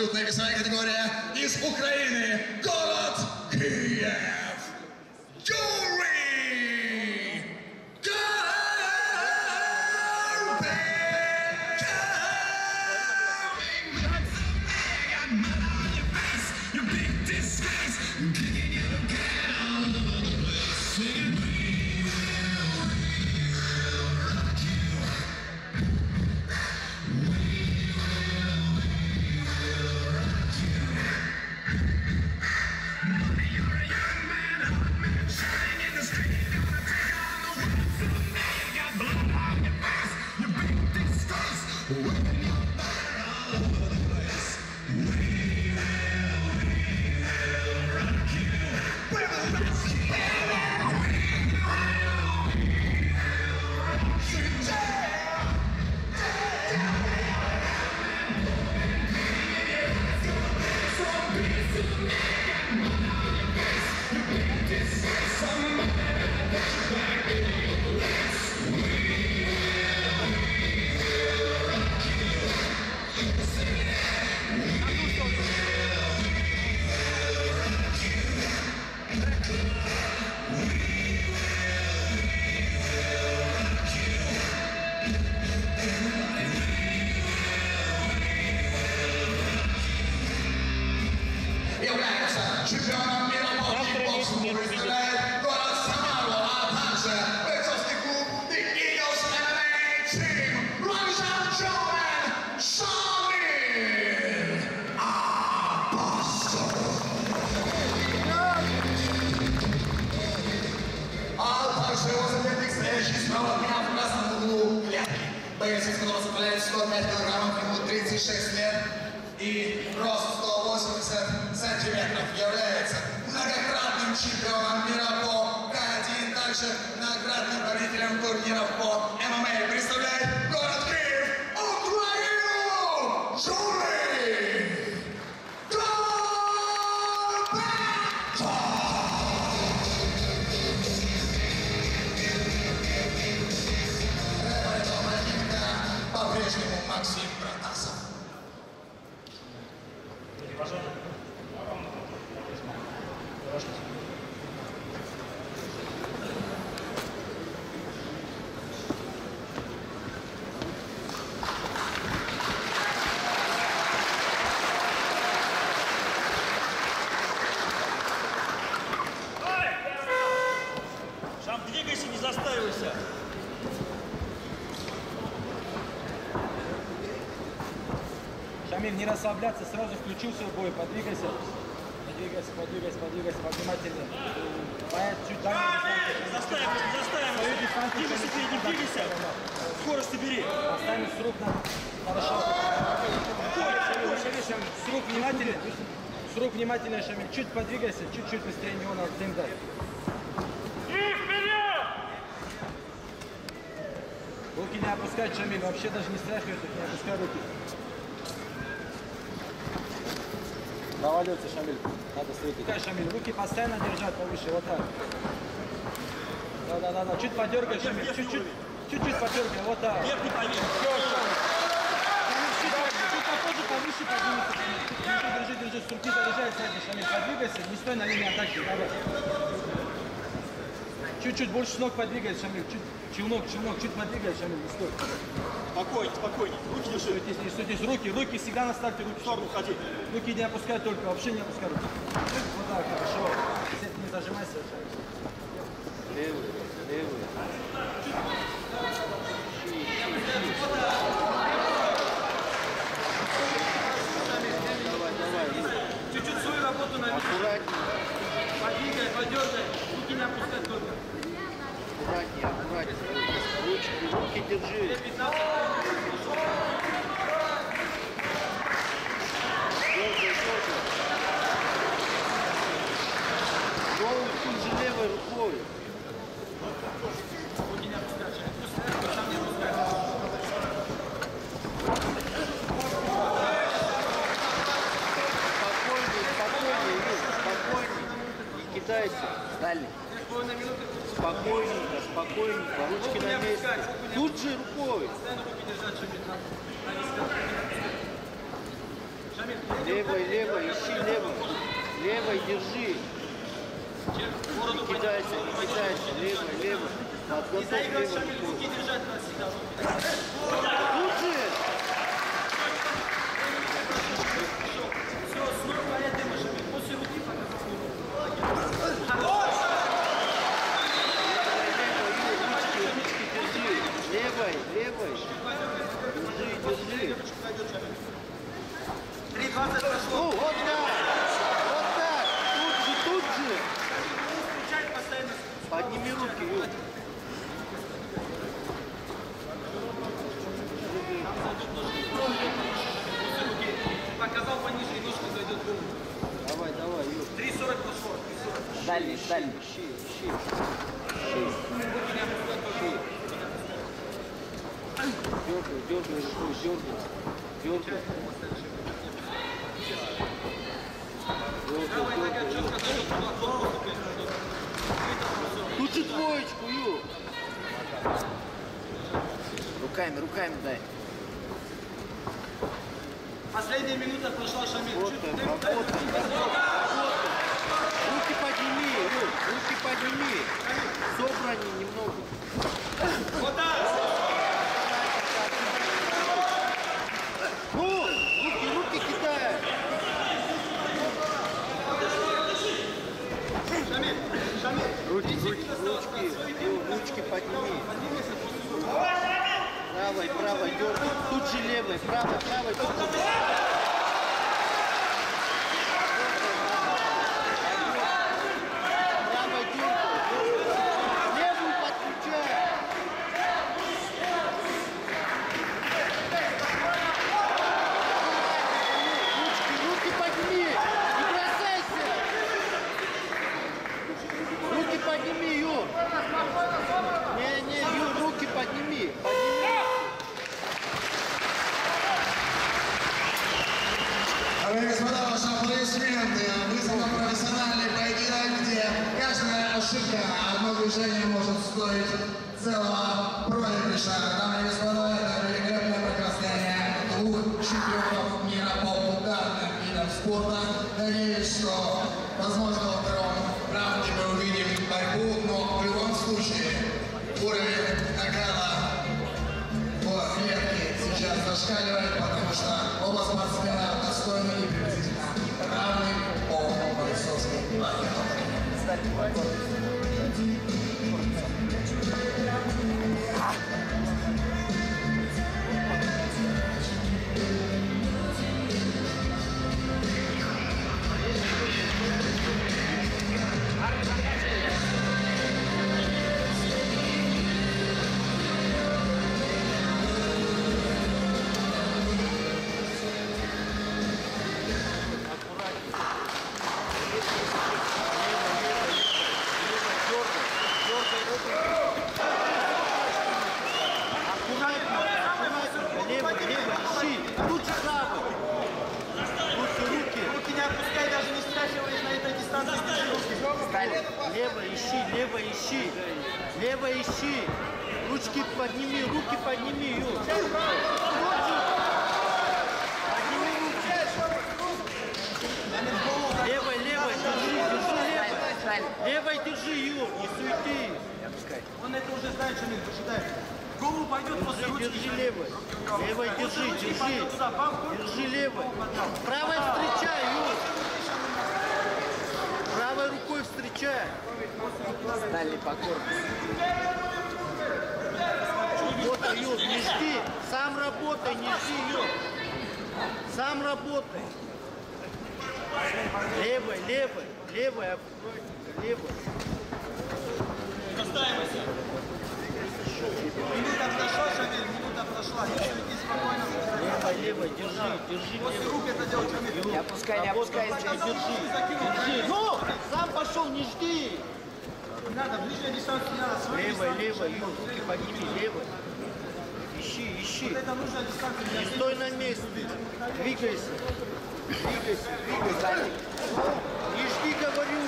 абсолютная весовая категория из Украины. Город Киев. Юрий из которого составляет 105 килограммов, ему 36 лет и рост 180 сантиметров, является многократным чемпионом мира по К1, также многократным победителем турниров по Шамиль, не расслабляться, сразу включил свой бой, подвигайся. Подвигайся, подвигайся, подвигайся, повнимательнее. Поэт чуть дальше. Застаивайся. дистанцию Двигайся, впереди, двигайся. Скорость бери. Поставим с рук на... Хорошо. С рук внимательно. С рук внимательно, Шамиль. Чуть подвигайся, чуть-чуть быстрее него надо темп дать. Руки не опускать, Шамиль, вообще даже не страхивай, не опускай руки. Проваливается, Шамиль. Надо с руки. Как, Шамиль, руки постоянно держать повыше, вот так. Да-да-да, чуть подергай, Шамиль, чуть-чуть. Чуть-чуть подергай, вот так. Вверх не поверь. Шамиль, чуть, повыше поднимется. Держи, держи, с руки заряжай сзади, Шамиль, подвигайся, не стой на линии атаки, давай. Чуть-чуть больше ног подвигай, Шамиль, чуть, челнок, челнок, чуть подвигай, Шамиль, не стой. Спокойнее, спокойнее. Руки держи. Суетись, не суетись, руки, руки всегда на старте, руки. В сторону ходи. Руки не опускай только, вообще не опускай руки. Вот так, хорошо. Если не зажимайся. Левый, левый. Чуть-чуть свою работу на Аккуратнее. Подвигай, подергай. Руки не опускай только. Аккуратнее, аккуратнее. Ручки, руки держи. 15 Дергай, дергай. Голову тут же левой рукой. Спокойнее, спокойнее, Юр, кидайся. Дальний. Спокойненько, спокойненько. Ручки на месте. Тут же рукой. Левой, левой, ищи левой. Левой держи. Не кидайся, не кидайся. Левой, левой. Подготовь левой рукой. Тут же! Левой, левой. Держи, держи. Ну, вот так. Вот так. Тут же, тут же. Подними руки, Юр. Показал пониже, и ножка зайдет в голову. Давай, давай, Юр. 3.40 пошло. Дальний, дальний. Ищи, ищи. Ищи. Ищи. Дергай, дергай рукой, дергай. Дергай. Тут же двоечку, Ю. Руками, руками дай. Последняя минута прошла, Шамиль. Вот Чуть- ты-. Руки подними. Руки подними. Собрани немного. Вот так. Ну, руки, руки кидай. Шамиль, Шамиль. Ручки, ручки, ручки, подними. Правой, правой, дергай. Тут же левой, правой, правой. Тут же. Правой потому что оба спортсмена достойны и приблизительно равны по бойцовской плане. Лево ищи. Ручки подними, руки подними, Юр. Подними руки. Левой, левой, держи, держи левой. Левой держи, Юр, не суети. Он это уже знает, Шамиль, посчитай. Голову пойдет после ручки. держи левой. Левой держи, держи. Держи левой. Правой встречай, Юр. Правой рукой встречай. Дальний по корпусу. Работай, Юр, не жди. Сам работай, не жди, Юр. Сам работай. Левой, левой, левой, левой. Настаивайся. Минута прошла, Шамиль, Левой, левой, держи, держи После рук это делать, Шамиль. Не опускай, не опускай держи, держи. Ну, сам пошел, не жди. Не надо, ближняя дистанция не надо. Левой, дистанцию. левой, Юр, руки подними. Ищи, ищи. Это нужная дистанция. Не стой на месте. Двигайся. Двигайся, двигайся. Не жди, говорю.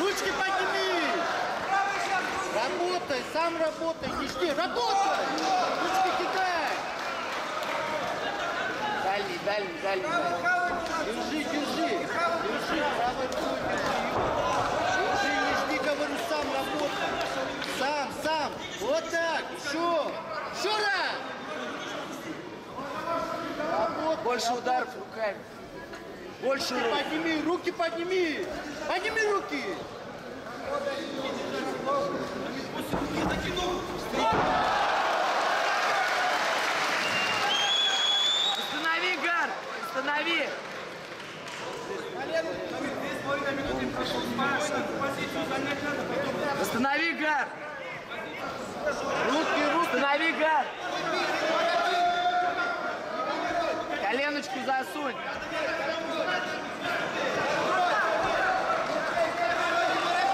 Ручки подними. Работай, сам работай, не жди. Работай. Ручки кидай. Дальний, дальний. Держи, держи. Держи, правой рукой держи. Держи, не жди, говорю, сам работай. Сам, сам. Вот так. Еще. Шура. Больше ударов руками. Больше рук. Подними, руки подними. Подними руки. Накинул. Останови! Останови, Гар! Руки, руки! Останови, Гар! Коленочку засунь.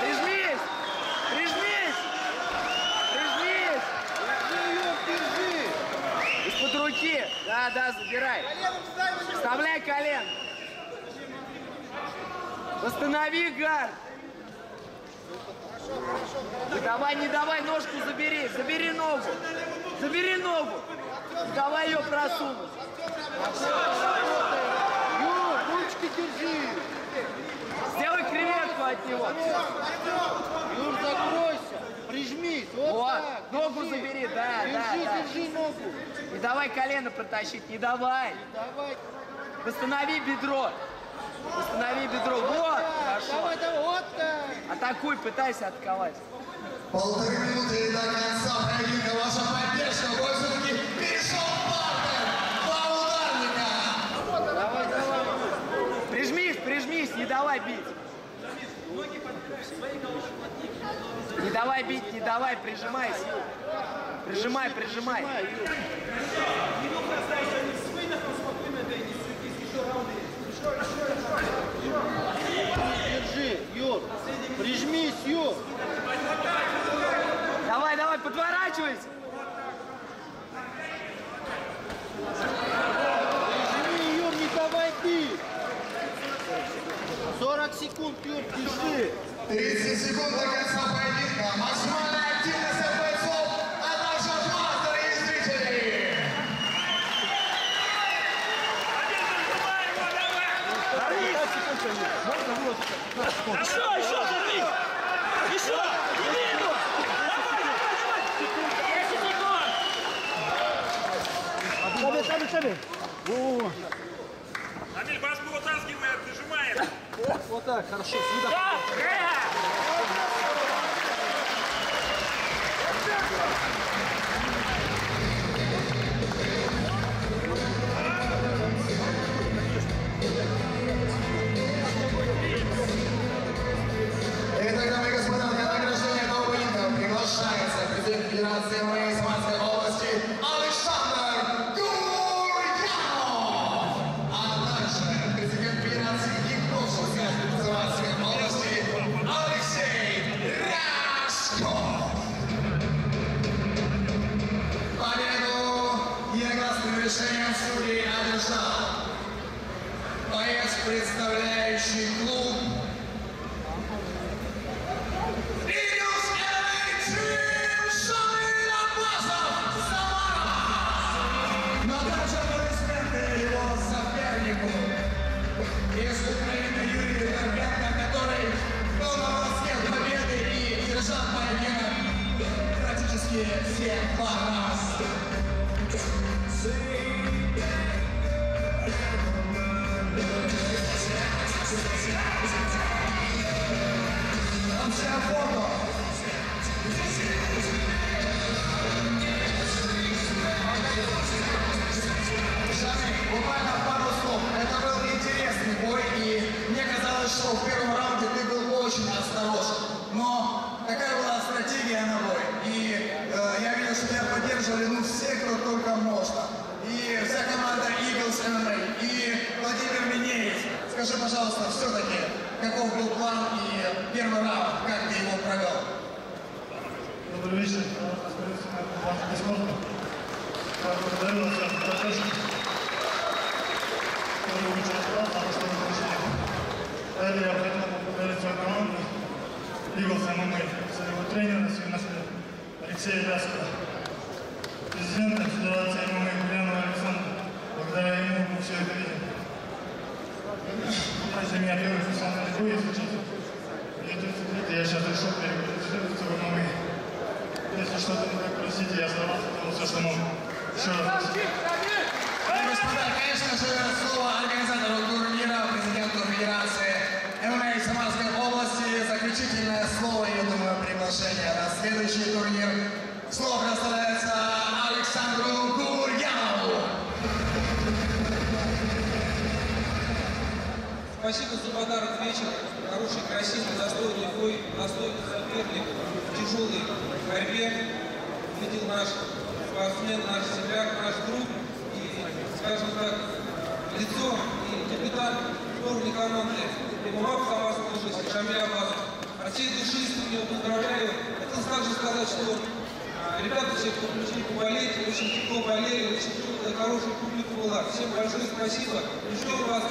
Прижмись! Прижмись! Прижмись! Держи, Из-под руки. Да, да, забирай. Вставляй колен. Восстанови гар. Не давай, не давай, ножку забери. Забери ногу. Забери ногу. Не давай ее просунуть. Юр, ручки держи! Сделай креветку от него. Юр, закройся! Прижмись! Вот, Вот, так! ногу держи. забери, да, держи, да, да. держи ногу! Не давай колено протащить, не давай. Давай! Восстанови бедро. Восстанови бедро. Вот, хорошо. Вот так! Атакуй, пытайся атаковать. Полторы минуты до конца поединка. Ваша поддержка. Бой все-таки перешел в партер. Два ударника. Давай, давай! Прижмись, прижмись, не давай бить. Не давай бить, не давай, прижимайся. Прижимай, прижимай. Держи, Юр! Прижмись, Юр! Давай, давай, подворачивайся. Прижми, Юр, не давай бить! 40 секунд, Юр, держи! 30 секунд до конца поединка. Максимальная Еще, еще, смотри! Еще! Иди ему! Давай, давай, давай! 10 секунд! Амиль, башку вытаскивает, прижимает! Вот так, хорошо, сюда. Да! Что в первом раунде ты был очень осторожен. Но такая была стратегия на бой. И э, я видел, что тебя поддерживали ну, все, кто только можно. И вся команда Eagles MMA, и Владимир Минеев. Скажи, пожалуйста, все-таки, каков был план и первый раунд, как ты его провел? Добрый вечер. Благодарю вас за поддержку. Потому что пришли. Далее я хотел поблагодарить свою команду, Eagles MMA, своего тренера, своего нашего Алексея Ляскова, президента Федерации ММА Гульянова Александра. Благодаря ему мы все это видим. Если меня первый профессиональный бой, если честно. 30 лет, и я сейчас решил переквалифицироваться в ММА. Если что-то не так, простите, я старался, делал все, что мог. Еще раз господа, конечно же, слово организатору турнира, президенту Федерации ММА Самарской области, заключительное слово, я думаю, приглашение на следующий турнир. Слово предоставляется Александру Гурьянову. Спасибо за подарок вечер. Хороший, красивый, достойный бой, достойный соперник в тяжелой борьбе. Победил наш спортсмен, наш земляк, наш друг и, скажем так, лицо и капитан сборной команды ММА Самарской области Шамиль Аббасов. От всей души искренне поздравляю. Хотел также сказать, что а, ребята все, кто пришли поболеть, очень тепло болели, очень теплая, хорошая публика была. Всем большое спасибо и ждем вас.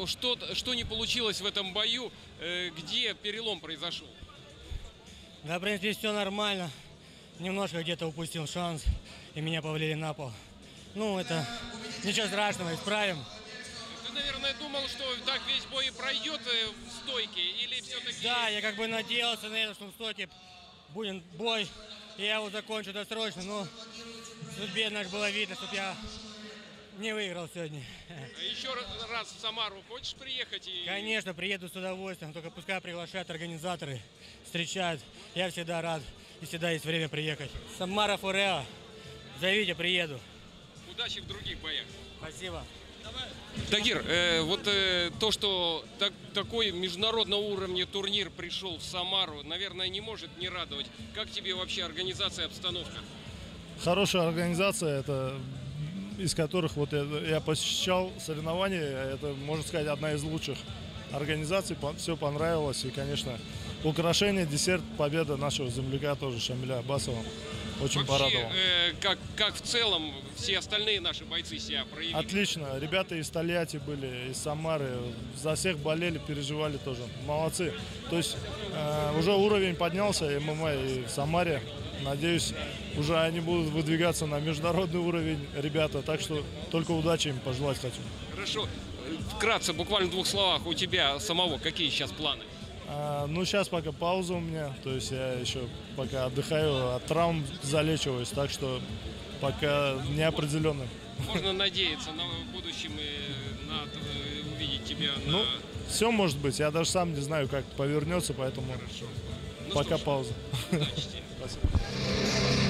Ну что, что не получилось в этом бою? Э, Где перелом произошел? Да, в принципе, все нормально. Немножко где-то упустил шанс, и меня повалили на пол. Ну, это ничего страшного, исправим. Ты, наверное, думал, что так весь бой и пройдет э, в стойке, или все-таки... Да, я как бы надеялся на это, что в стойке будет бой, и я его закончу досрочно, но в судьбе наш было видно, чтобы я не выиграл сегодня. Еще раз в Самару хочешь приехать? И... Конечно, приеду с удовольствием, только пускай приглашают организаторы, встречают. Я всегда рад, и всегда есть время приехать. Самара Фореа, зовите, приеду. Удачи в других боях. Спасибо. Тагир, э, вот э, то, что так- такой международного уровня турнир пришел в Самару, наверное, не может не радовать. Как тебе вообще организация, обстановка? Хорошая организация, это из которых вот я, я посещал соревнования, это, можно сказать, одна из лучших организаций, все понравилось, и, конечно, украшение, десерт, победа нашего земляка тоже, Шамиля Абасова, очень Вообще, порадовал. э, как, как в целом все остальные наши бойцы себя проявили? Отлично, ребята из Тольятти были, из Самары, за всех болели, переживали тоже, молодцы. То есть э, уже уровень поднялся ММА и в Самаре, надеюсь, уже они будут выдвигаться на международный уровень, ребята, так что только удачи им пожелать хочу. Хорошо. Вкратце, буквально в двух словах, у тебя самого какие сейчас планы? А, ну, сейчас пока пауза у меня, то есть я еще пока отдыхаю, от травм залечиваюсь, так что пока неопределенно. Можно надеяться на будущем и на увидеть тебя на... Ну, все может быть, я даже сам не знаю, как повернется, поэтому Ну пока что пауза. удачи тебе. Спасибо.